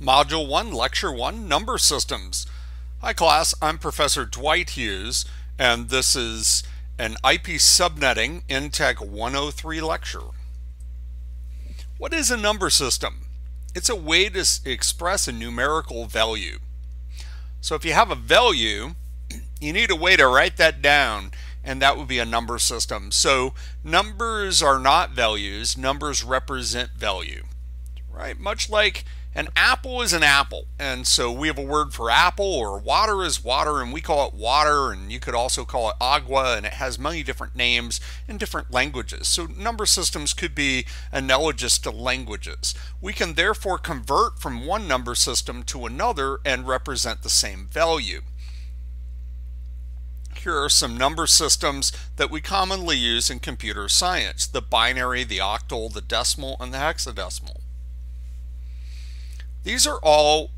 Module 1, Lecture 1, Number Systems. Hi class, I'm Professor Dwight Hughes, and this is an IP subnetting NTEC 103 lecture. What is a number system? It's a way to express a numerical value. So if you have a value, you need a way to write that down, and that would be a number system. So numbers are not values, numbers represent value, right? Much like an apple is an apple. And so we have a word for apple or water is water and we call it water and you could also call it agua and it has many different names in different languages. So number systems could be analogous to languages. We can therefore convert from one number system to another and represent the same value. Here are some number systems that we commonly use in computer science, the binary, the octal, the decimal, and the hexadecimal. These are all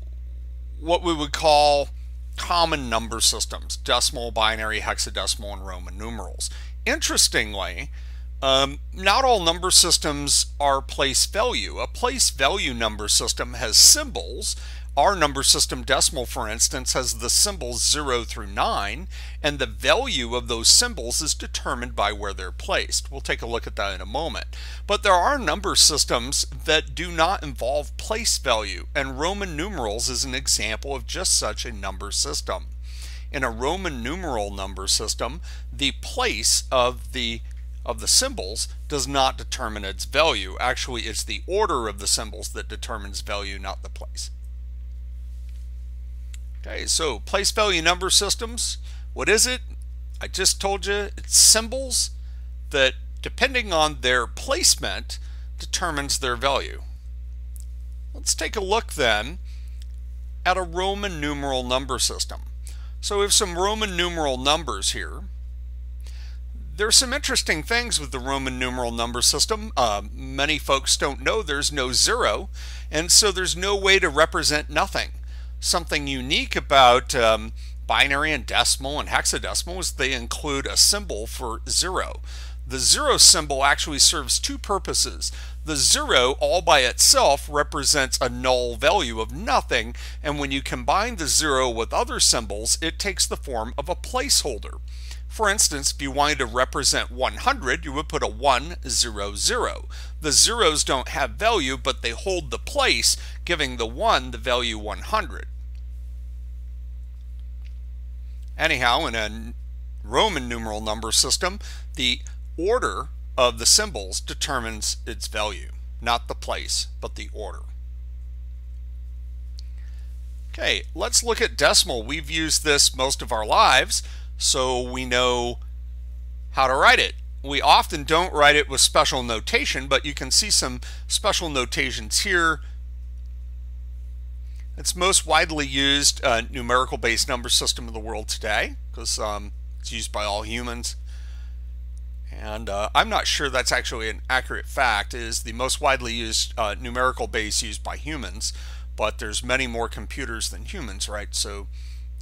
what we would call common number systems, decimal, binary, hexadecimal, and Roman numerals. Interestingly, um, not all number systems are place value. A place value number system has symbols our number system decimal, for instance, has the symbols 0 through 9, and the value of those symbols is determined by where they're placed. We'll take a look at that in a moment. But there are number systems that do not involve place value, and Roman numerals is an example of just such a number system. In a Roman numeral number system, the place of the of the symbols does not determine its value. Actually, it's the order of the symbols that determines value, not the place. Okay, so place value number systems. What is it? I just told you it's symbols that depending on their placement determines their value. Let's take a look then at a Roman numeral number system. So we have some Roman numeral numbers here. There's some interesting things with the Roman numeral number system. Uh, many folks don't know there's no zero, and so there's no way to represent nothing something unique about um, binary and decimal and hexadecimal is they include a symbol for zero. The zero symbol actually serves two purposes. The zero all by itself represents a null value of nothing, and when you combine the zero with other symbols, it takes the form of a placeholder. For instance, if you wanted to represent 100, you would put a 1, 0, 0. The zeros don't have value, but they hold the place, giving the 1 the value 100. Anyhow, in a Roman numeral number system, the order of the symbols determines its value, not the place, but the order. Okay, let's look at decimal. We've used this most of our lives so we know how to write it. We often don't write it with special notation, but you can see some special notations here. It's most widely used uh, numerical based number system in the world today because um, it's used by all humans. And uh, I'm not sure that's actually an accurate fact. It is the most widely used uh, numerical base used by humans, but there's many more computers than humans, right? So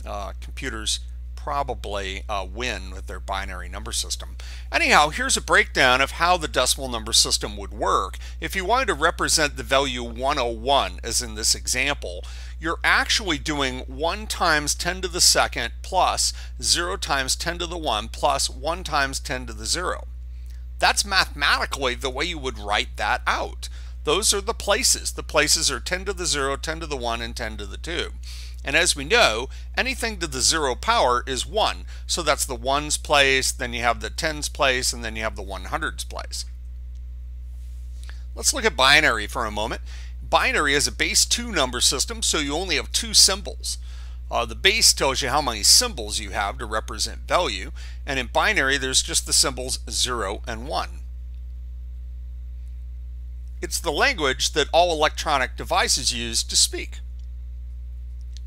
uh, computers probably uh, win with their binary number system. Anyhow, here's a breakdown of how the decimal number system would work. If you wanted to represent the value 101, as in this example, you're actually doing 1 times 10 to the second plus 0 times 10 to the 1 plus 1 times 10 to the 0. That's mathematically the way you would write that out. Those are the places. The places are 10 to the 0, 10 to the 1, and 10 to the 2. And as we know, anything to the zero power is 1. So that's the ones place, then you have the tens place, and then you have the 100s place. Let's look at binary for a moment. Binary is a base 2 number system, so you only have two symbols. Uh, the base tells you how many symbols you have to represent value, and in binary there's just the symbols 0 and 1. It's the language that all electronic devices use to speak.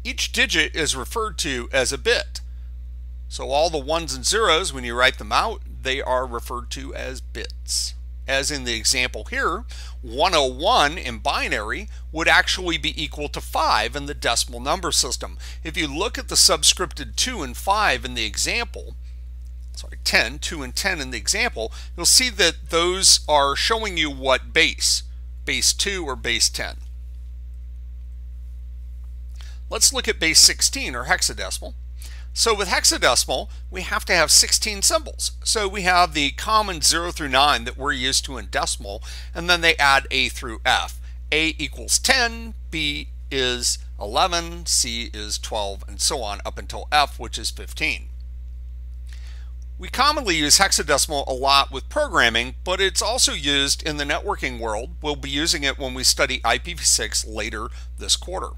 Each digit is referred to as a bit. So all the ones and zeros, when you write them out, they are referred to as bits. As in the example here, 101 in binary would actually be equal to 5 in the decimal number system. If you look at the subscripted 2 and 5 in the example, sorry, 10, 2 and 10 in the example, you'll see that those are showing you what base, base 2 or base 10. Let's look at base 16 or hexadecimal. So with hexadecimal, we have to have 16 symbols. So we have the common 0 through 9 that we're used to in decimal, and then they add A through F. A equals 10, B is 11, C is 12, and so on up until F, which is 15. We commonly use hexadecimal a lot with programming, but it's also used in the networking world. We'll be using it when we study IPv6 later this quarter.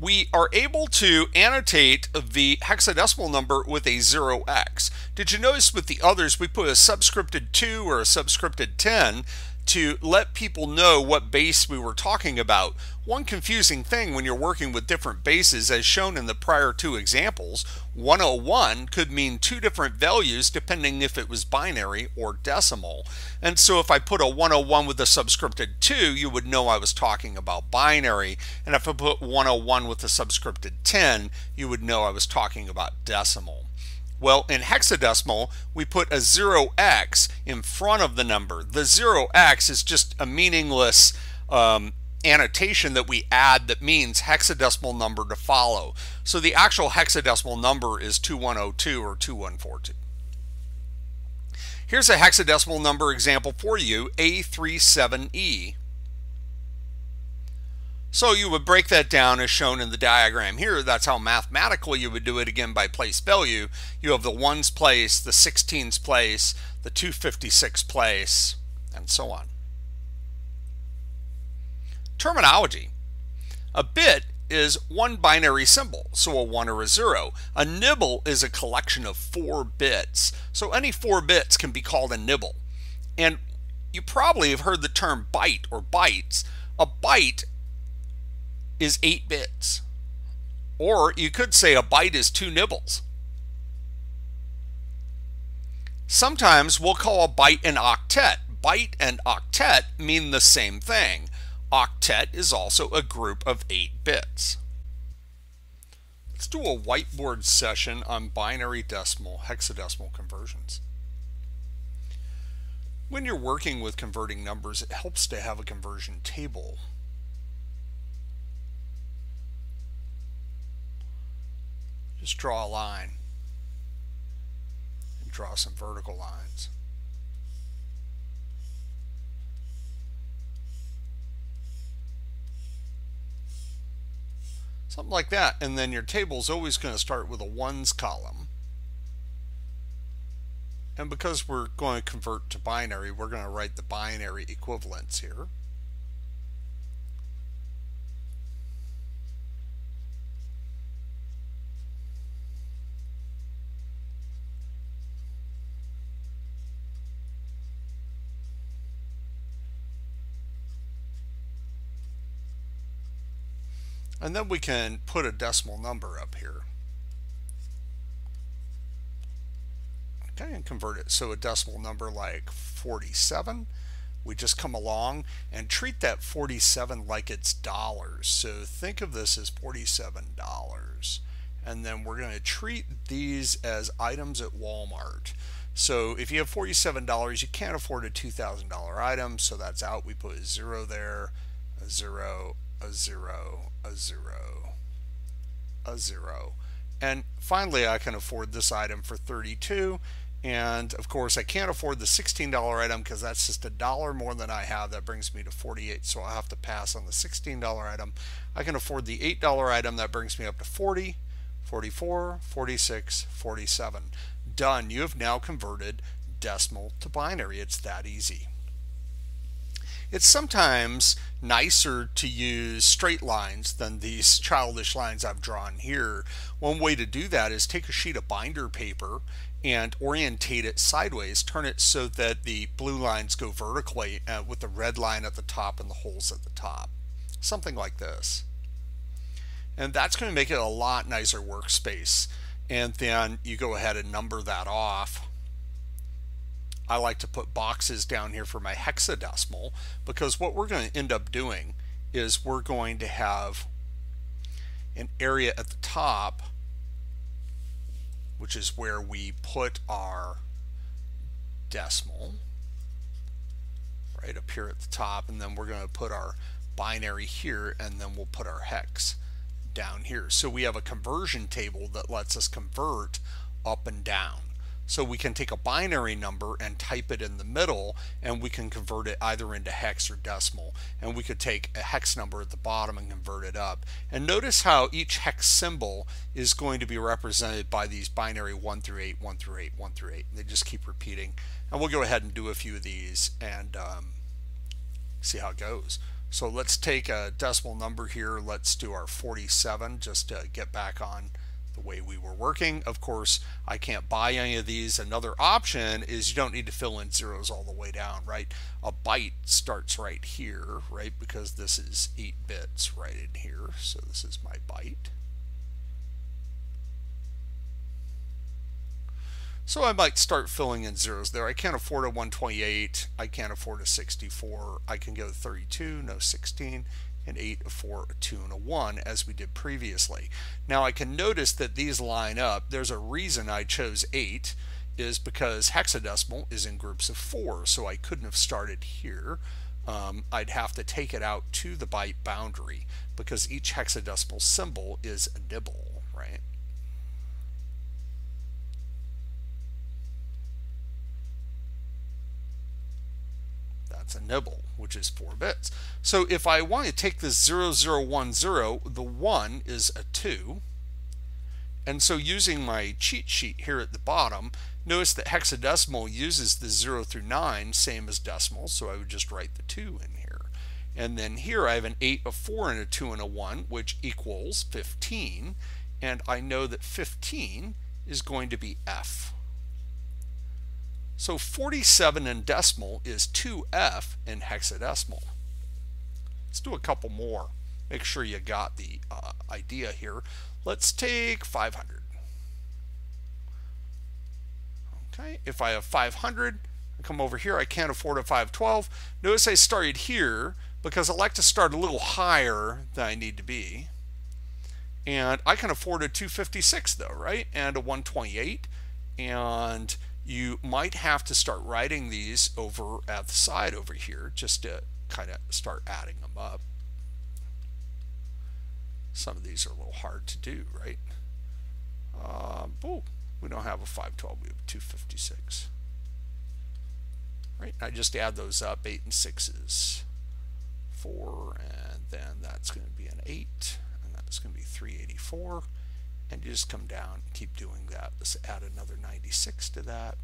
We are able to annotate the hexadecimal number with a 0x. Did you notice with the others we put a subscripted 2 or a subscripted 10 to let people know what base we were talking about. One confusing thing when you're working with different bases, as shown in the prior two examples, 101 could mean two different values depending if it was binary or decimal. And so if I put a 101 with a subscripted 2, you would know I was talking about binary. And if I put 101 with a subscripted 10, you would know I was talking about decimal. Well, in hexadecimal, we put a 0x in front of the number. The 0x is just a meaningless um, annotation that we add that means hexadecimal number to follow. So the actual hexadecimal number is 2102 or 2142. Here's a hexadecimal number example for you, A37E. So you would break that down as shown in the diagram here. That's how mathematically you would do it again by place value. You have the ones place, the 16s place, the 256 place, and so on. Terminology. A bit is one binary symbol, so a 1 or a 0. A nibble is a collection of four bits, so any four bits can be called a nibble. And you probably have heard the term byte or bytes. A byte is 8 bits. Or you could say a byte is 2 nibbles. Sometimes we'll call a byte an octet. Byte and octet mean the same thing. Octet is also a group of 8 bits. Let's do a whiteboard session on binary decimal hexadecimal conversions. When you're working with converting numbers, it helps to have a conversion table. Just draw a line and draw some vertical lines. Something like that. And then your table is always going to start with a ones column. And because we're going to convert to binary, we're going to write the binary equivalents here. And then we can put a decimal number up here. Okay, and convert it. So a decimal number like 47, we just come along and treat that 47 like it's dollars. So think of this as $47. And then we're going to treat these as items at Walmart. So if you have $47, you can't afford a $2,000 item, so that's out. We put a zero there, a zero, a zero, a zero, a zero. And finally, I can afford this item for 32. And of course, I can't afford the $16 item because that's just a dollar more than I have. That brings me to 48. So I'll have to pass on the $16 item. I can afford the $8 item. That brings me up to 40, 44, 46, 47. Done. You have now converted decimal to binary. It's that easy. It's sometimes nicer to use straight lines than these childish lines I've drawn here. One way to do that is take a sheet of binder paper and orientate it sideways, turn it so that the blue lines go vertically uh, with the red line at the top and the holes at the top. Something like this. And that's going to make it a lot nicer workspace. And then you go ahead and number that off I like to put boxes down here for my hexadecimal because what we're going to end up doing is we're going to have an area at the top which is where we put our decimal right up here at the top and then we're going to put our binary here, and then we'll put our hex down here. So we have a conversion table that lets us convert up and down. So we can take a binary number and type it in the middle and we can convert it either into hex or decimal. And we could take a hex number at the bottom and convert it up. And notice how each hex symbol is going to be represented by these binary 1 through 8, 1 through 8, 1 through 8. They just keep repeating. And we'll go ahead and do a few of these and um, see how it goes. So let's take a decimal number here. Let's do our 47 just to get back on the way we were working. Of course, I can't buy any of these. Another option is you don't need to fill in zeros all the way down, right? A byte starts right here, right? Because this is 8 bits right in here. So this is my byte. So I might start filling in zeros there. I can't afford a 128. I can't afford a 64. I can go 32, no 16, an 8, a 4, a 2, and a 1 as we did previously. Now I can notice that these line up. There's a reason I chose 8 is because hexadecimal is in groups of 4 so I couldn't have started here. Um, I'd have to take it out to the byte boundary because each hexadecimal symbol is a nibble, right? That's a nibble, which is 4 bits. So if I want to take this 0010, the 1 is a 2. And so using my cheat sheet here at the bottom, notice that hexadecimal uses the 0 through 9, same as decimal, so I would just write the 2 in here. And then here I have an 8, a 4, and a 2, and a 1, which equals 15. And I know that 15 is going to be F. So 47 in decimal is 2F in hexadecimal. Let's do a couple more. Make sure you got the uh, idea here. Let's take 500. Okay, if I have 500, I come over here, I can't afford a 512. Notice I started here because I like to start a little higher than I need to be. And I can afford a 256 though, right? And a 128. And you might have to start writing these over at the side over here just to kind of start adding them up. Some of these are a little hard to do, right? Um, oh, we don't have a 512, we have a 256. Right, I just add those up, 8 and 6s, 4, and then that's going to be an 8, and that's going to be 384 and you just come down keep doing that. Let's add another 96 to that.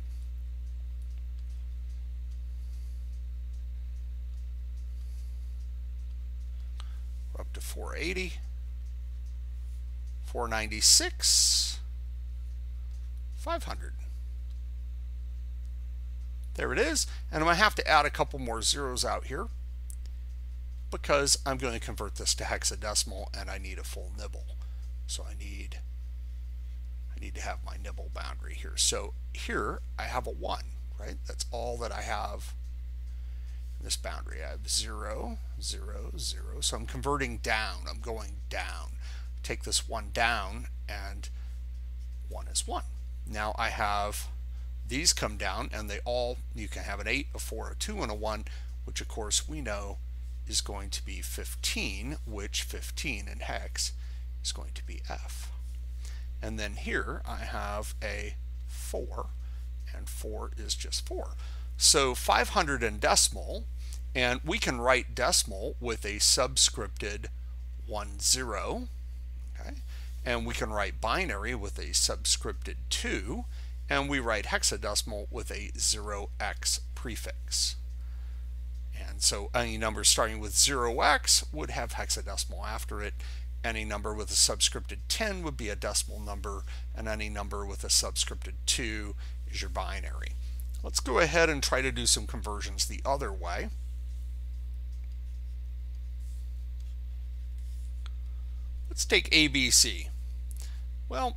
We're up to 480, 496, 500. There it is. And I'm to have to add a couple more zeros out here because I'm going to convert this to hexadecimal and I need a full nibble. So I need need to have my nibble boundary here. So here I have a 1, right? That's all that I have in this boundary. I have 0, 0, 0. So I'm converting down. I'm going down. Take this 1 down and 1 is 1. Now I have these come down and they all, you can have an 8, a 4, a 2, and a 1, which of course we know is going to be 15, which 15 in hex is going to be F. And then here I have a 4, and 4 is just 4. So 500 in decimal, and we can write decimal with a subscripted 1, 0. Okay? And we can write binary with a subscripted 2, and we write hexadecimal with a 0x prefix. And so any number starting with 0x would have hexadecimal after it, any number with a subscripted 10 would be a decimal number, and any number with a subscripted 2 is your binary. Let's go ahead and try to do some conversions the other way. Let's take ABC. Well,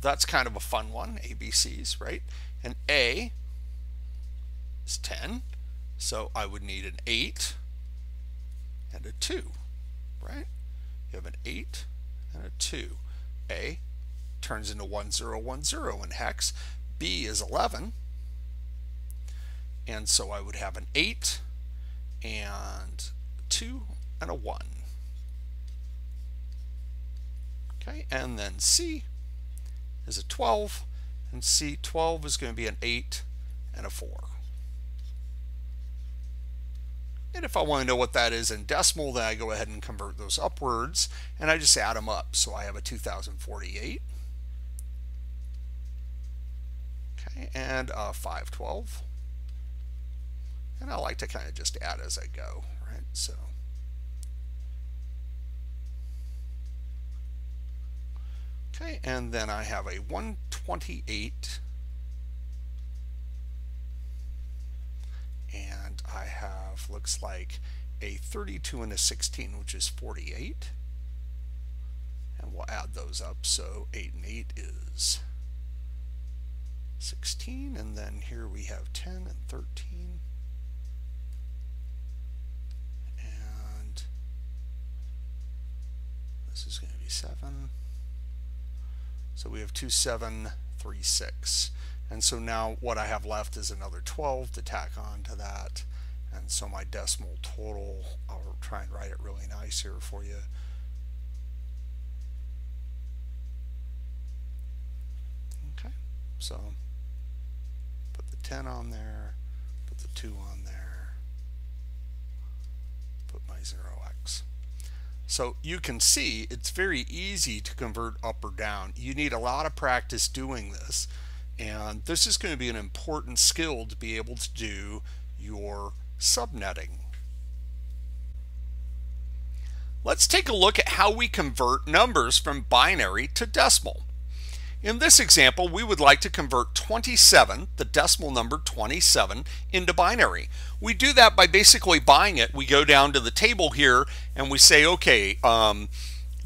that's kind of a fun one, ABCs, right? And A is 10, so I would need an 8 and a 2, right? You have an 8 and a 2. A turns into 1010 in hex. B is 11. And so I would have an 8 and 2 and a 1. Okay, and then C is a 12, and C12 is going to be an 8 and a 4. And if I want to know what that is in decimal, then I go ahead and convert those upwards, and I just add them up. So I have a 2048, okay, and a 512. And I like to kind of just add as I go, right? So Okay, and then I have a 128 I have looks like a 32 and a 16 which is 48 and we'll add those up so 8 and 8 is 16 and then here we have 10 and 13 and this is going to be 7 so we have 2736. And so now what I have left is another 12 to tack on to that. And so my decimal total, I'll try and write it really nice here for you. Okay, so put the 10 on there, put the 2 on there, put my 0x. So you can see it's very easy to convert up or down. You need a lot of practice doing this. And this is going to be an important skill to be able to do your subnetting. Let's take a look at how we convert numbers from binary to decimal. In this example, we would like to convert 27, the decimal number 27, into binary. We do that by basically buying it. We go down to the table here and we say, okay, um,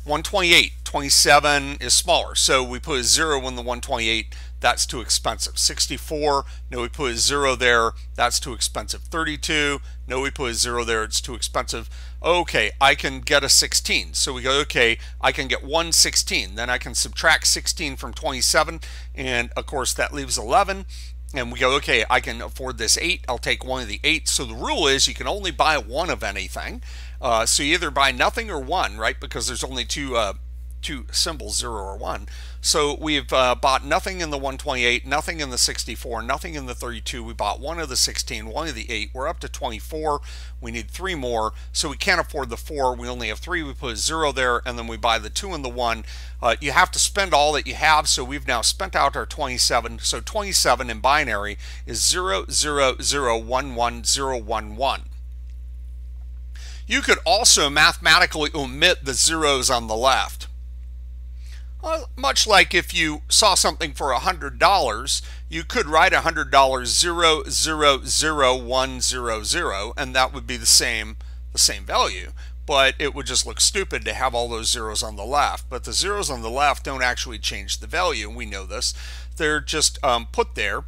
128, 27 is smaller. So we put a zero in the 128, that's too expensive. 64, no, we put a zero there, that's too expensive. 32, no, we put a zero there, it's too expensive. Okay, I can get a 16. So we go, okay, I can get one 16. Then I can subtract 16 from 27, and of course that leaves 11 and we go, okay, I can afford this eight. I'll take one of the eight. So the rule is you can only buy one of anything. Uh, so you either buy nothing or one, right? Because there's only two uh, two symbols, zero or one. So we've uh, bought nothing in the 128, nothing in the 64, nothing in the 32. We bought one of the 16, one of the 8. We're up to 24. We need three more. So we can't afford the 4. We only have 3. We put a 0 there, and then we buy the 2 and the 1. Uh, you have to spend all that you have, so we've now spent out our 27. So 27 in binary is 0, 0, 0, 1, 1, 0, 1, 1. You could also mathematically omit the zeros on the left. Well, much like if you saw something for $100, you could write $100 zero, zero, zero, one, zero, zero, and that would be the same, the same value. But it would just look stupid to have all those zeros on the left. But the zeros on the left don't actually change the value, and we know this. They're just um, put there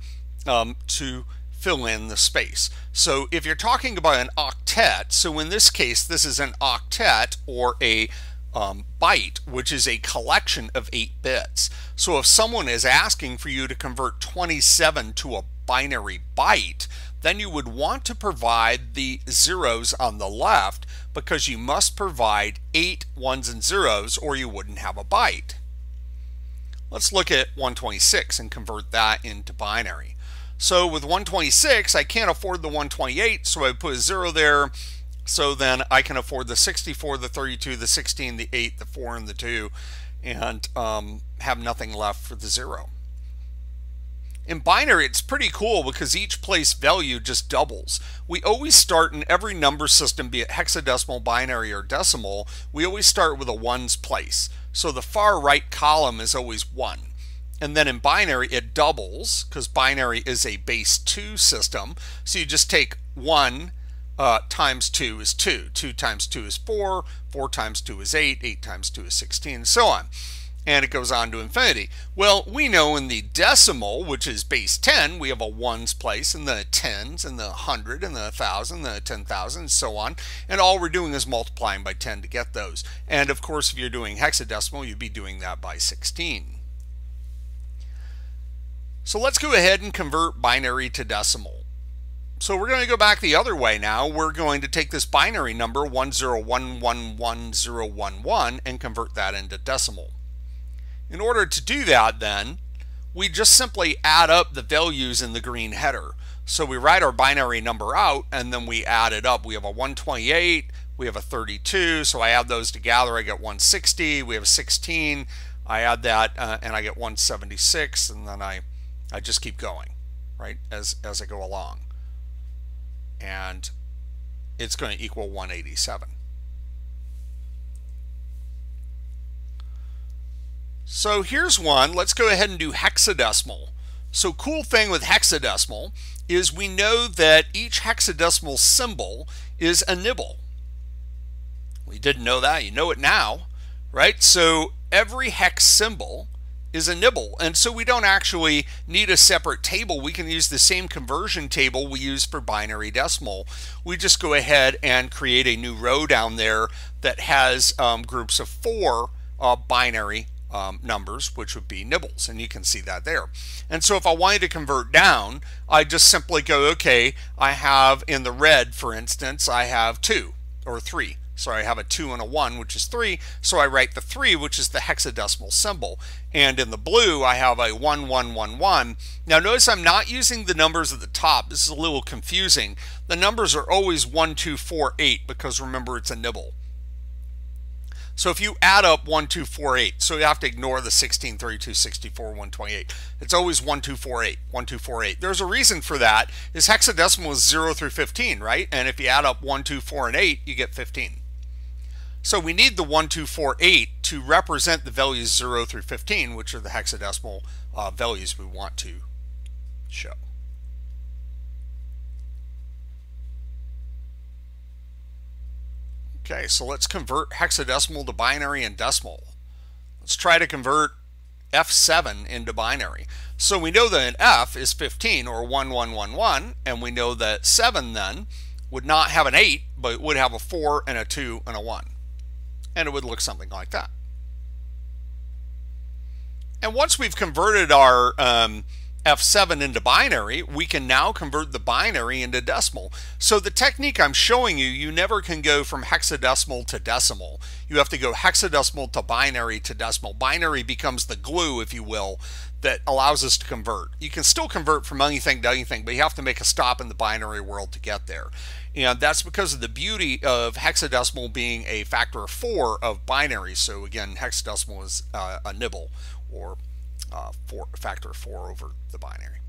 um, to fill in the space. So if you're talking about an octet, so in this case, this is an octet or a um, byte, which is a collection of 8 bits. So if someone is asking for you to convert 27 to a binary byte, then you would want to provide the zeros on the left because you must provide eight ones and zeros or you wouldn't have a byte. Let's look at 126 and convert that into binary. So with 126, I can't afford the 128, so I put a zero there so then I can afford the 64, the 32, the 16, the 8, the 4, and the 2, and um, have nothing left for the 0. In binary, it's pretty cool because each place value just doubles. We always start in every number system, be it hexadecimal, binary, or decimal, we always start with a ones place. So the far right column is always 1. And then in binary, it doubles because binary is a base 2 system. So you just take 1 uh, times 2 is 2. 2 times 2 is 4. 4 times 2 is 8. 8 times 2 is 16, and so on. And it goes on to infinity. Well, we know in the decimal, which is base 10, we have a ones place, and the tens, and the hundred, and the thousand, the 10,000, and so on. And all we're doing is multiplying by 10 to get those. And of course, if you're doing hexadecimal, you'd be doing that by 16. So let's go ahead and convert binary to decimal. So we're going to go back the other way now. We're going to take this binary number 10111011 and convert that into decimal. In order to do that then, we just simply add up the values in the green header. So we write our binary number out and then we add it up. We have a 128, we have a 32, so I add those together, I get 160, we have 16, I add that uh, and I get 176 and then I, I just keep going, right, as, as I go along and it's going to equal 187. So here's one. Let's go ahead and do hexadecimal. So cool thing with hexadecimal is we know that each hexadecimal symbol is a nibble. We didn't know that. You know it now, right? So every hex symbol is a nibble. And so we don't actually need a separate table. We can use the same conversion table we use for binary decimal. We just go ahead and create a new row down there that has um, groups of four uh, binary um, numbers, which would be nibbles, and you can see that there. And so if I wanted to convert down, I just simply go, okay, I have in the red, for instance, I have two or three. So I have a 2 and a 1, which is 3. So I write the 3, which is the hexadecimal symbol. And in the blue, I have a 1, 1, 1, 1. Now notice I'm not using the numbers at the top. This is a little confusing. The numbers are always 1, 2, 4, 8, because remember it's a nibble. So if you add up 1, 2, 4, 8, so you have to ignore the 16, 32, 64, 128. It's always 1, 2, 4, 8, 1, 2, 4, 8. There's a reason for that. Is hexadecimal is 0 through 15, right? And if you add up 1, 2, 4, and 8, you get 15. So we need the 1248 to represent the values 0 through 15, which are the hexadecimal uh, values we want to show. Okay, so let's convert hexadecimal to binary and decimal. Let's try to convert F7 into binary. So we know that an F is 15 or 1111, and we know that 7 then would not have an 8, but would have a 4 and a 2 and a 1 and it would look something like that. And once we've converted our um, F7 into binary, we can now convert the binary into decimal. So the technique I'm showing you, you never can go from hexadecimal to decimal. You have to go hexadecimal to binary to decimal. Binary becomes the glue, if you will, that allows us to convert. You can still convert from anything to anything, but you have to make a stop in the binary world to get there. And that's because of the beauty of hexadecimal being a factor of four of binary. So again, hexadecimal is uh, a nibble or uh, four, factor of four over the binary.